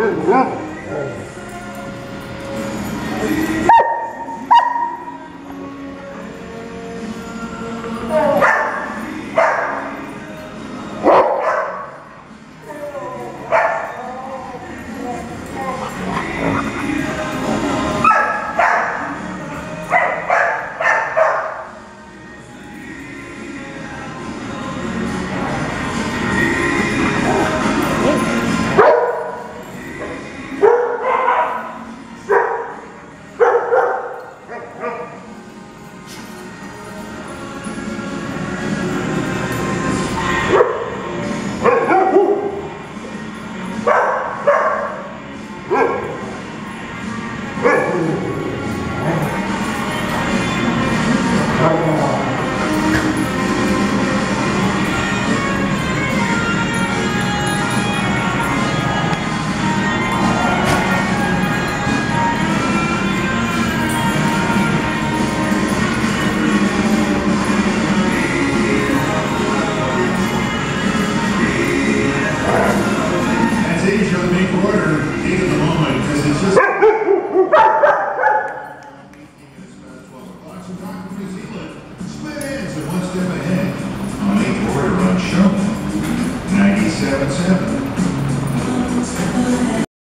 응. 응. 7-7.